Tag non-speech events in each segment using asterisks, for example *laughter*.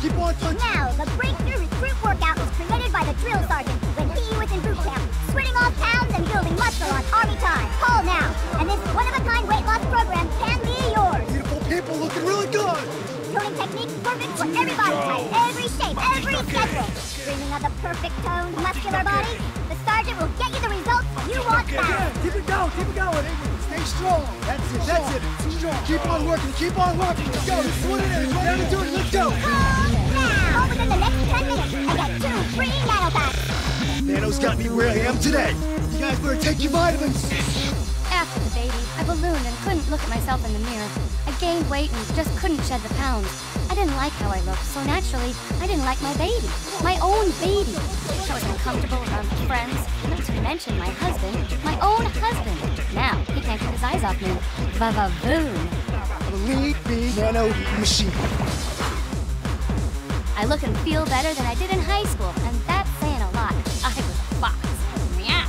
Keep on punching. Now, the breakthrough recruit workout was created by the drill sergeant when he was in boot camp, sweating off pounds and building muscle on army time. Call now, and this one-of-a-kind weight loss program can be yours. Beautiful people looking really good. Toning technique perfect for every body type, every shape, every schedule. Dreaming of the perfect toned, muscular body? The sergeant will get you the results you want fast. Keep it going, keep it going. Stay strong. That's it, that's it. Strong. Keep on working, keep on working. Let's go. This is what it is. Whatever you're doing, let's go. Call now! Call within the next 10 minutes and get two free nanopacks. Nano's got me where I am today. You guys better take your vitamins. After the baby, I ballooned and couldn't look at myself in the mirror. I gained weight and just couldn't shed the pounds. I didn't like how I looked, so naturally, I didn't like my baby. My own baby. I was uncomfortable around friends, not to mention my husband, my own husband. Now, he can't keep his eyes off me. Va-va-voom. Believe me, Nano Machine. I look and feel better than I did in high school, and that's saying a lot. I was a fox. Meow.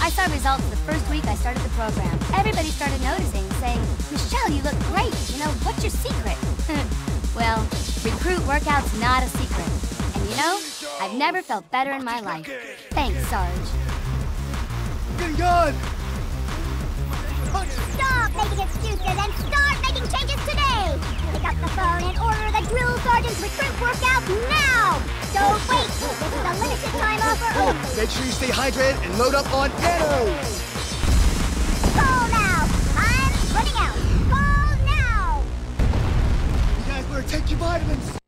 I saw results the first week I started the program. Everybody started noticing, saying, Michelle, you look great. You know, what's your secret? *laughs* well, recruit workout's not a secret. And you know, I've never felt better in my life. Thanks, Sarge. Good. Stop making excuses and start making changes today! Pick up the phone and order the drill sergeant's recruit workout now! Don't wait! This is a limited time offer only! Make sure you stay hydrated and load up on Nano. Call now! I'm running out! Call now! You guys better take your vitamins.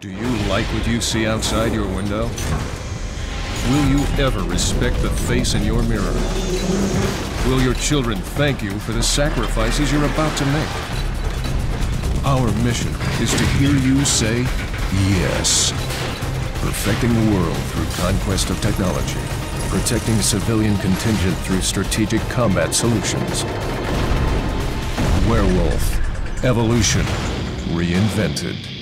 Do you like what you see outside your window? Will you ever respect the face in your mirror? Will your children thank you for the sacrifices you're about to make? Our mission is to hear you say yes. Perfecting the world through conquest of technology. Protecting civilian contingent through strategic combat solutions. Werewolf. Evolution. Reinvented.